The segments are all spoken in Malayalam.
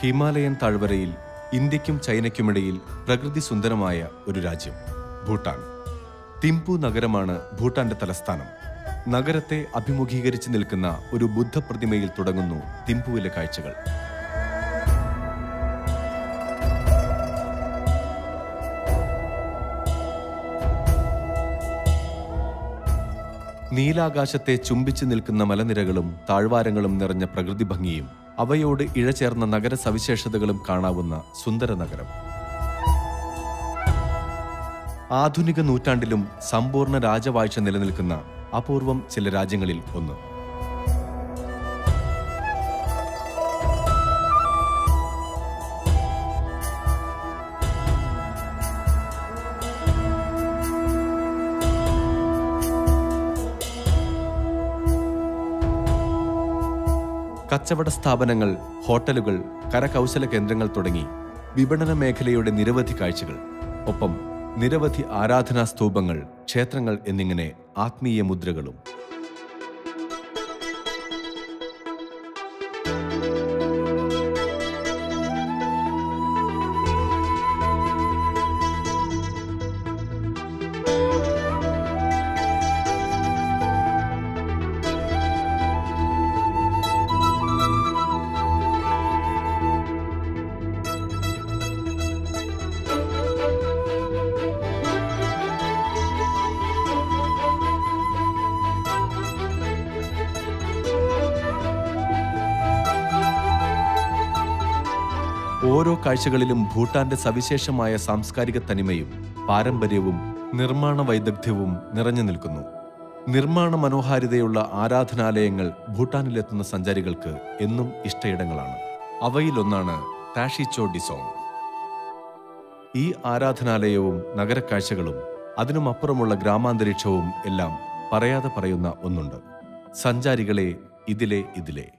ഹിമാലയൻ താഴ്വരയിൽ ഇന്ത്യക്കും ചൈനയ്ക്കുമിടയിൽ പ്രകൃതി സുന്ദരമായ ഒരു രാജ്യം ഭൂട്ടാൻ. തിംപു നഗരമാണ് ഭൂട്ടാന്റെ തലസ്ഥാനം. നഗരത്തെ അഭിമുഖീകരിച്ച് നിൽക്കുന്ന ഒരു ബുദ്ധപ്രതിമയിൽ തുടങ്ങുന്നു തിംപുവിലെ കാഴ്ചകൾ. നീലാകാശത്തെ ചുംബിച്ചു നിൽക്കുന്ന മലനിരകളും താഴ്വാരങ്ങളും നിറഞ്ഞ പ്രകൃതി ഭംഗിയും അവയോട് ഇഴചേർന്ന നഗര സവിശേഷതകളും കാണാവുന്ന സുന്ദര നഗരം. ആധുനിക നൂറ്റാണ്ടിലും സമ്പൂർണ രാജവാഴ്ച നിലനിൽക്കുന്ന അപൂർവം ചില രാജ്യങ്ങളിൽ ഒന്ന്. കച്ചവട സ്ഥാപനങ്ങൾ ഹോട്ടലുകൾ കരകൗശല കേന്ദ്രങ്ങൾ തുടങ്ങി വിപണന മേഖലയുടെ നിരവധി കാഴ്ചകൾ. ഒപ്പം നിരവധി ആരാധനാ സ്തൂപങ്ങൾ ക്ഷേത്രങ്ങൾ എന്നിങ്ങനെ ആത്മീയ മുദ്രകളും. ഓരോ കാഴ്ചകളിലും ഭൂട്ടാന്റെ സവിശേഷമായ സാംസ്കാരിക തനിമയും പാരമ്പര്യവും നിർമ്മാണ വൈദഗ്ധ്യവും നിറഞ്ഞു നിൽക്കുന്നു. നിർമ്മാണ മനോഹാരിതയുള്ള ആരാധനാലയങ്ങൾ ഭൂട്ടാനിലെത്തുന്ന സഞ്ചാരികൾക്ക് എന്നും ഇഷ്ടയിടങ്ങളാണ്. അവയിലൊന്നാണ് ടാഷിച്ചോ ഡിസോങ്. ഈ ആരാധനാലയവും നഗരക്കാഴ്ചകളും അതിനുമപ്പുറമുള്ള ഗ്രാമാന്തരീക്ഷവും എല്ലാം പറയാതെ പറയുന്ന ഒന്നുണ്ട്. സഞ്ചാരികളെ ഇതിലെ ഇതിലെ.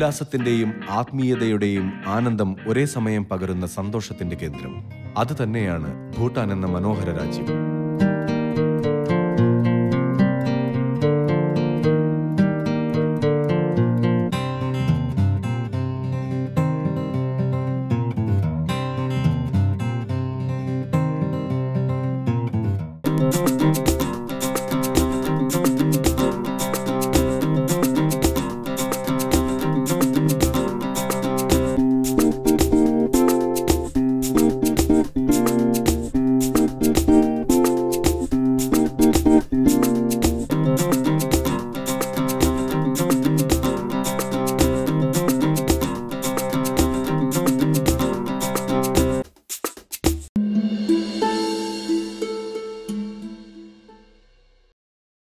ഉല്ലാസത്തിന്റെയും ആത്മീയതയുടെയും ആനന്ദം ഒരേ സമയം പകരുന്ന സന്തോഷത്തിന്റെ കേന്ദ്രം. അത് തന്നെയാണ് ഭൂട്ടാൻ എന്ന മനോഹര രാജ്യം.